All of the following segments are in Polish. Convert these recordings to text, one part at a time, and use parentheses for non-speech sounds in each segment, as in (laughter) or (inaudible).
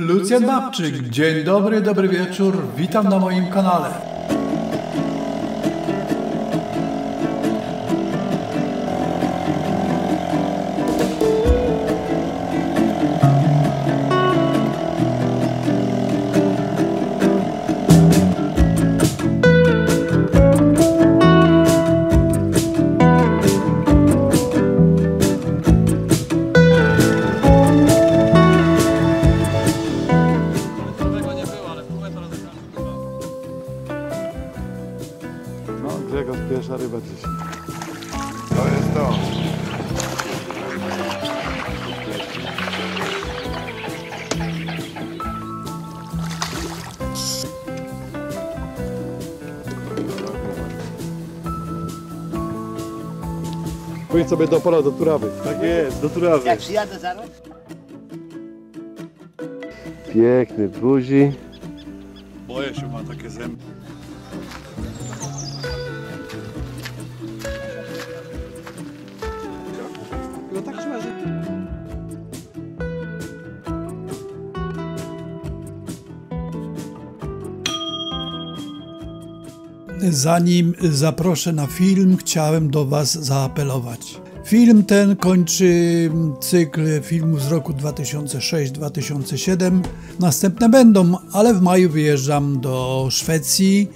Lucjan Babczyk, dzień dobry, dobry wieczór, witam na moim kanale. Pójdź sobie do pola, do turawy. Tak jest, do turawy. Jak przyjadę zaraz? Piękny buzi. Boję się, ma takie zęby. Zanim zaproszę na film, chciałem do Was zaapelować. Film ten kończy cykl filmów z roku 2006-2007. Następne będą, ale w maju wyjeżdżam do Szwecji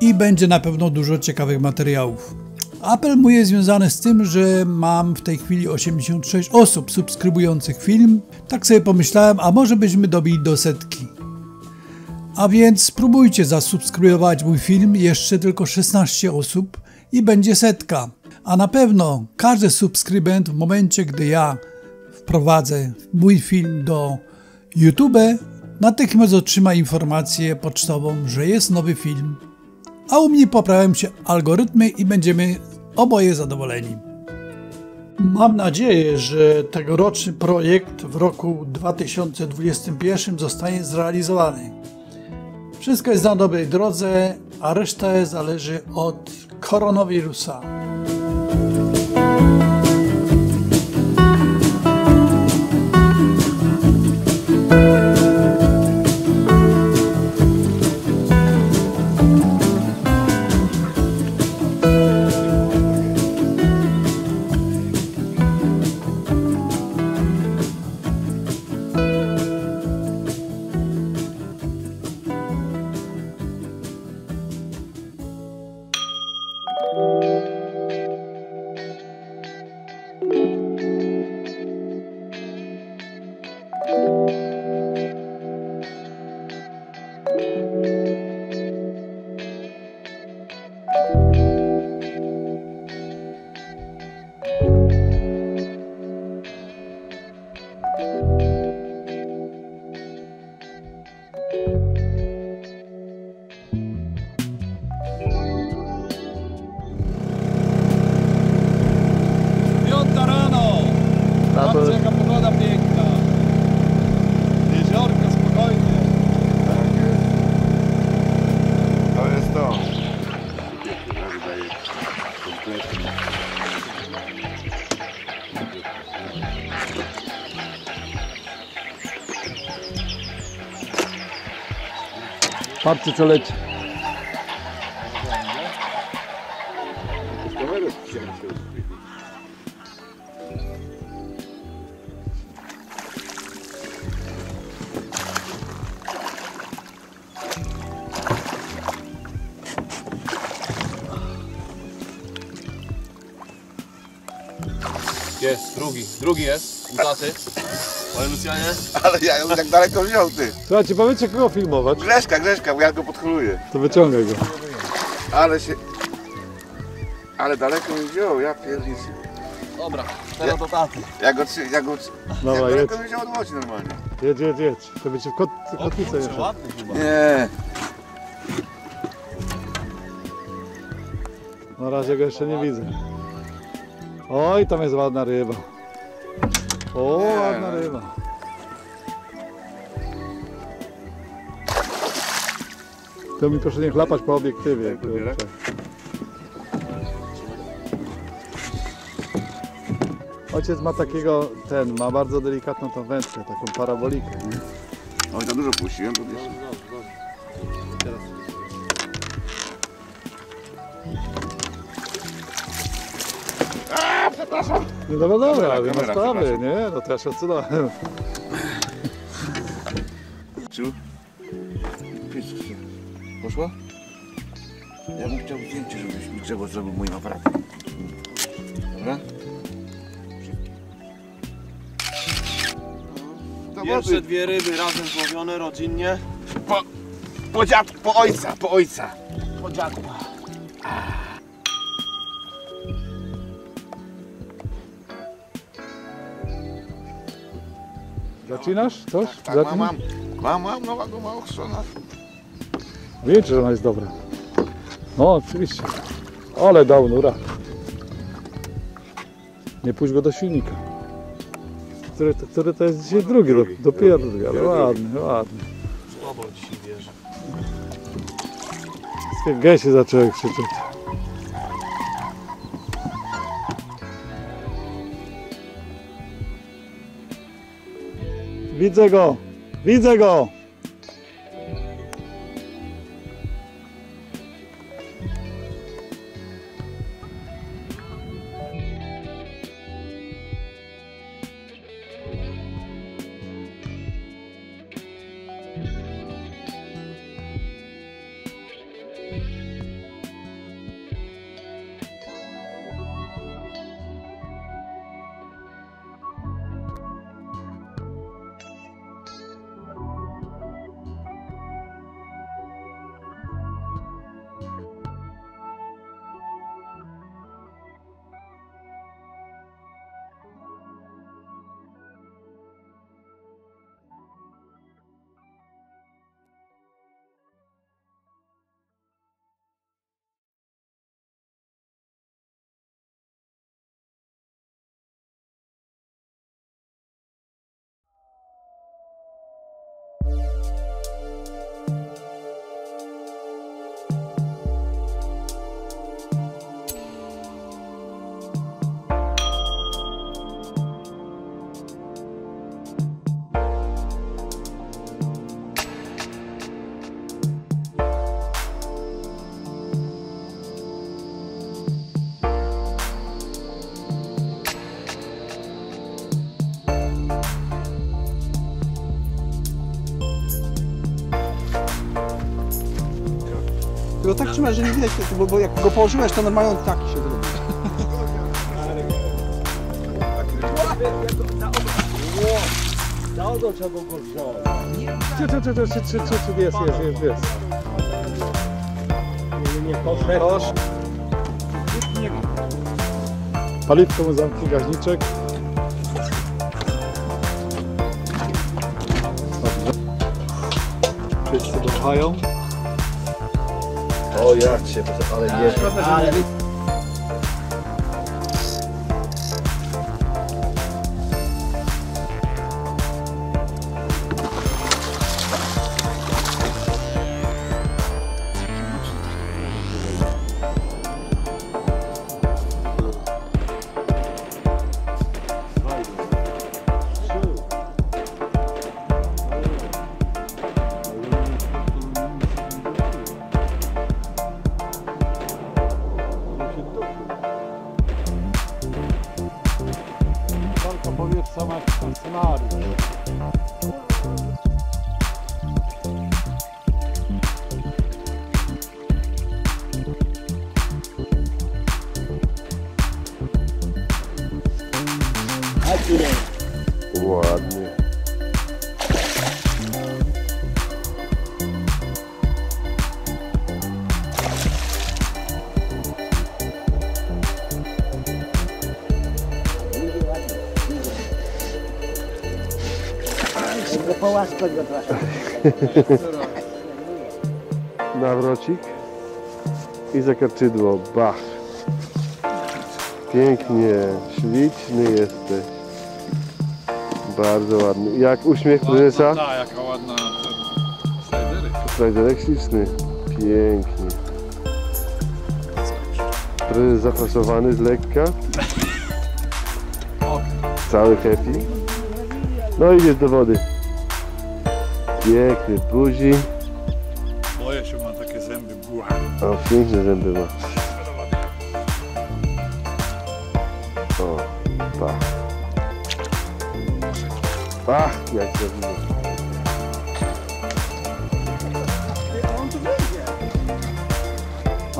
i będzie na pewno dużo ciekawych materiałów. Apel mój jest związany z tym, że mam w tej chwili 86 osób subskrybujących film. Tak sobie pomyślałem, a może byśmy dobili do setki. A więc spróbujcie zasubskrybować mój film, jeszcze tylko 16 osób i będzie setka. A na pewno każdy subskrybent w momencie, gdy ja wprowadzę mój film do YouTube, natychmiast otrzyma informację pocztową, że jest nowy film. A u mnie poprawią się algorytmy i będziemy oboje zadowoleni. Mam nadzieję, że tegoroczny projekt w roku 2021 zostanie zrealizowany. Wszystko jest na dobrej drodze, a reszta zależy od koronawirusa. Bye. Patrzcie co leci. Jest, drugi. Drugi jest. U taty. Panie Lucjanie? Ale ja ją tak daleko wziął ty. Słuchajcie, powiecie kogo filmować? Grzeszka, Grzeszka, bo ja go podcholuję. To wyciągaj go. Ale się... Ale daleko mi wziął, ja piernicy. Dobra, teraz do taty. Ja go... trzy- Ja go... trzy- Dobra, ja jedź. daleko mi wziął od łodzi normalnie. Jedź, jedź, jedź. To będzie w kot, kotlicę jeszcze. ładny chyba. Nie. Na razie go jeszcze nie widzę. Oj, tam jest ładna ryba. O, Nie, ładna no. ryba. To mi proszę nie chlapać po obiektywie. Tak, kurczę. Ojciec ma takiego, ten, ma bardzo delikatną tą wędkę, taką parabolikę. Nie? Oj, za dużo puściłem, to przepraszam. No dobra, dobra, nie ma kamera, sprawy, przepraszam. nie? No to ja szacunałem. Czy? Pies, Poszło? Ja bym chciał zdjęcie, żebyś mi czego zrobił moim aparatem. Dobra? Do Pierwsze dwie ryby razem złowione rodzinnie. Po, po dziadku, po ojca, po ojca. Po dziadku. Zacinasz coś? Tak, mam, Zacinasz? mam, mam, mam nowego małochrzona. Wiecie, że ona jest dobra. No, oczywiście. Ale dał nura. Nie pójdź go do silnika. Który to, który to jest dzisiaj drugi, drugi. do, dopiero Drugi. drugi, ale Drugi. ładny, ładny. Słabo dzisiaj bierze. Gęsie zaczęły krzyczeć. Widzę go! Widzę go! Trzymasz, że nie widać, bo, bo jak go położyłeś, to normalnie on tak się zrobi. Czy, czy, czy, czy, czy, czy, czy, czy, jest, jest, jest, jest. Paliwko mu zamknij gaźniczek. Wszyscy dochają. O jak się, ale nie. Walka powietrza ma jakiś tam scenariusz. (laughs) nawrocik i zakarczydło. Bach. Pięknie, śliczny jesteś. Bardzo ładny. Jak uśmiech prezesa? Tak, jaka ładna slidery. Frajderek śliczny. Pięknie. Prezes zafasowany z lekka. (laughs) Cały happy. No idziesz do wody. Piękny buzi. Boję się, mam takie zęby. Buła. O, piękne zęby ma. O, pach. Pach, jak zabiło. On tu wyjdzie.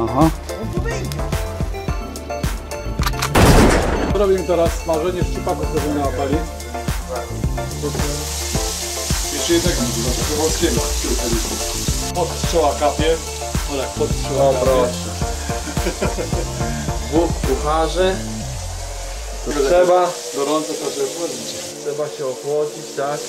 Aha. Robimy teraz smażenie szczypaku, który na opali. Jeszcze jednego takiego wąskiego. Podstrzała kapie. O tak, podstrzała kapie. Dwóch kucharzy. Trzeba, Gorąco to się wchodzić. trzeba się ochłodzić, tak?